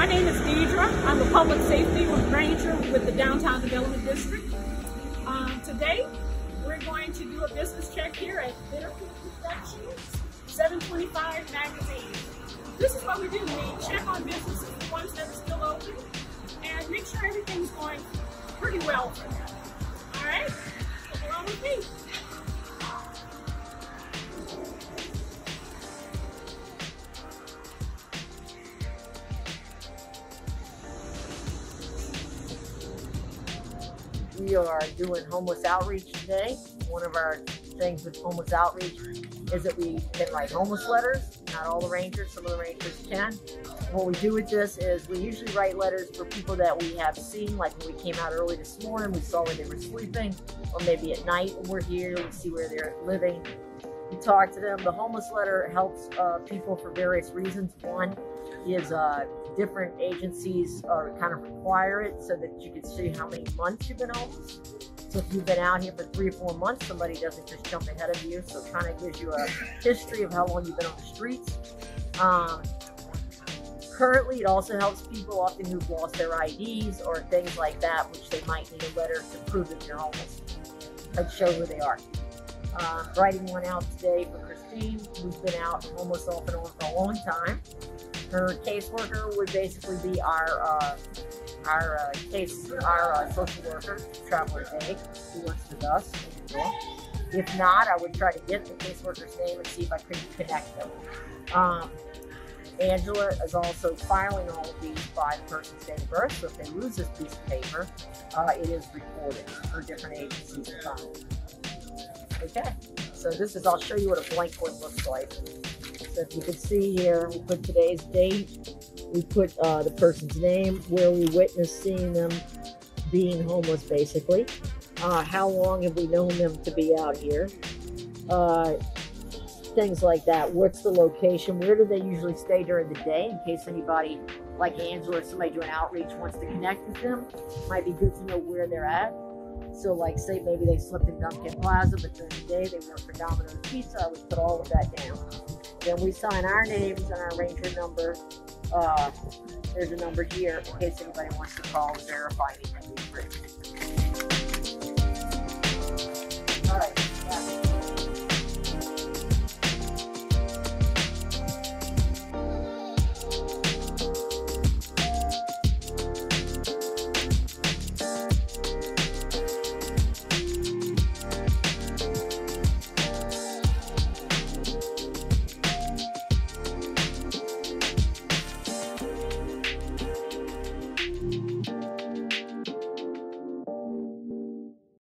My name is Deidre. I'm a public safety ranger with the Downtown Development District. Um, today, we're going to do a business check here at Bitterfield Productions, 725 Magazine. This is what we do. We check on businesses, the ones that are still open, and make sure everything's going pretty well for them. All right? So along with me. We are doing homeless outreach today. One of our things with homeless outreach is that we can write homeless letters. Not all the rangers, some of the rangers can. What we do with this is we usually write letters for people that we have seen, like when we came out early this morning, we saw where they were sleeping, or maybe at night when we're here, we see where they're living. We talk to them. The homeless letter helps uh, people for various reasons. One is uh, different agencies kind of require it so that you can see how many months you've been homeless. So if you've been out here for three or four months, somebody doesn't just jump ahead of you. So it kind of gives you a history of how long you've been on the streets. Um, currently, it also helps people often who've lost their IDs or things like that, which they might need a letter to prove that they're homeless, and show who they are. Um, writing one out today for Christine, who's been out homeless off and on for a long time. Her caseworker would basically be our uh, our uh, case our uh, social worker, Traveler A, who works with us. If not, I would try to get the caseworker's name and see if I could connect them. Um, Angela is also filing all of these by the person's date of birth, so if they lose this piece of paper, uh, it is recorded for different agencies and times. Okay, so this is, I'll show you what a blank one looks like. So if you can see here, we put today's date, we put uh, the person's name, where we witnessed seeing them being homeless, basically. Uh, how long have we known them to be out here? Uh, things like that. What's the location? Where do they usually stay during the day? In case anybody, like Angela or somebody doing outreach, wants to connect with them, might be good to know where they're at. So, like, say maybe they slept in Duncan Plaza, but during the day they work for Domino's Pizza. Would put all of that down. Then we sign our names and our ranger number. Uh, there's a number here in case anybody wants to call and verify anything.